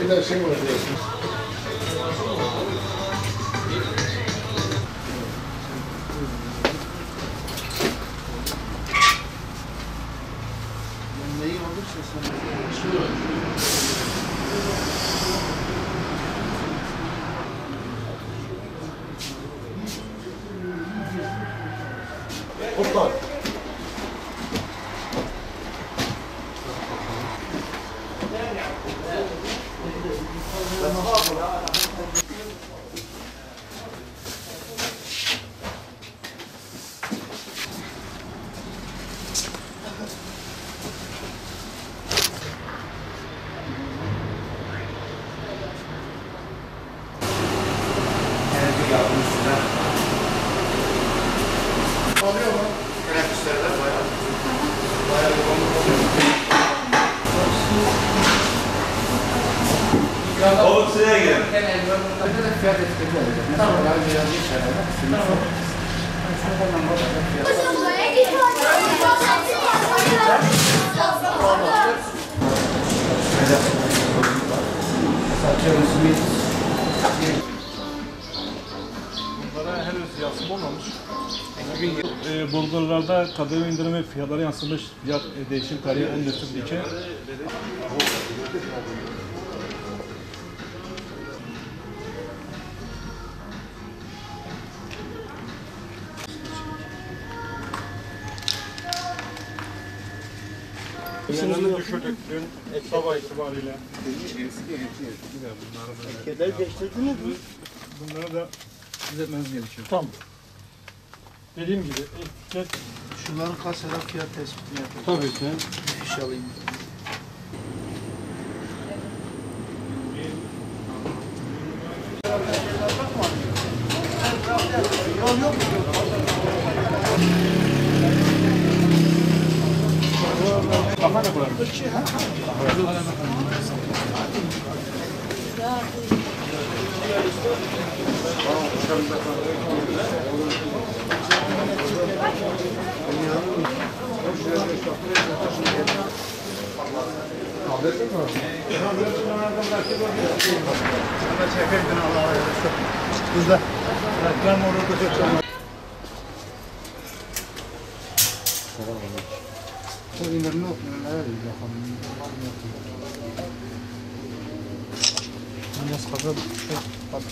Bir de şey var. Neyi olursa sen. Kurtar. Oğlum sıraya girin. Bunlara henüz yansıma olmamış. Bugün e, bulgurlarda KDV indirimi fiyatları yansımış. Fiyat e, değişim tarihi 14.02. Fiyatlarını düşürdük dün sabah itibariyle. Kedileri değiştirdiniz mi? Bunları da düzeltmeniz gerekiyor. Tamam. Dediğim gibi etiket Şunların kasada fiyat tespitini yapalım. tabii ki Bir fiş alayım. kafa da kullanıyor. Güzel. Reklam orada Bu indirimli okuyor. Bakalım. Yalnız kadar şey, bak.